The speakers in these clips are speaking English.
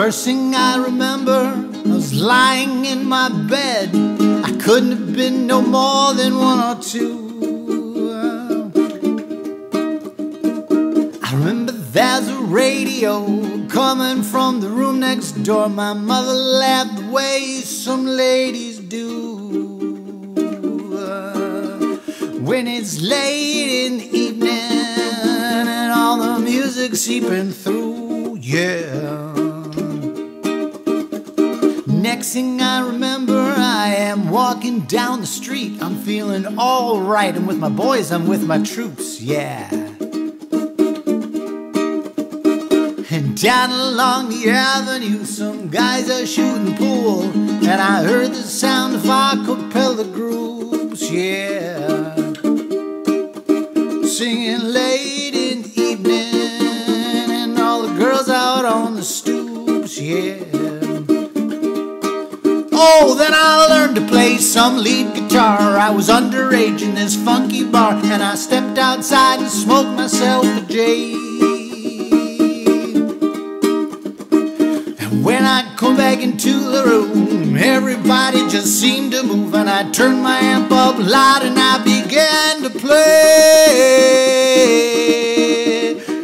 First thing I remember, I was lying in my bed. I couldn't have been no more than one or two. I remember there's a radio coming from the room next door. My mother laughed the way some ladies do. When it's late in the evening and all the music seeping through, yeah. Next thing I remember, I am walking down the street. I'm feeling alright, and with my boys, I'm with my troops, yeah. And down along the avenue, some guys are shooting pool, and I heard the sound of our acapella groups, yeah. Singing late in the evening, and all the girls out on the stoops, yeah. Oh, then I learned to play some lead guitar. I was underage in this funky bar, and I stepped outside and smoked myself a J. when I come back into the room, everybody just seemed to move, and I turned my amp up loud and I began to play.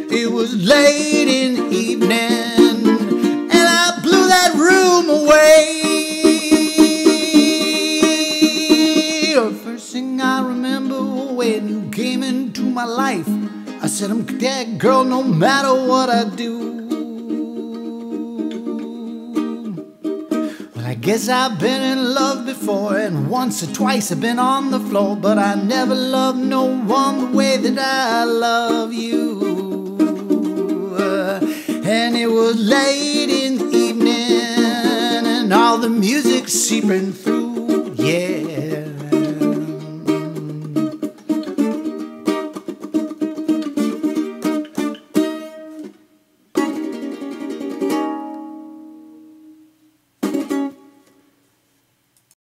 It was late in the evening, and I blew that room away. The first thing I remember when you came into my life, I said, I'm that girl no matter what I do. I guess I've been in love before, and once or twice I've been on the floor, but I never loved no one the way that I love you. And it was late in the evening, and all the music seeping through.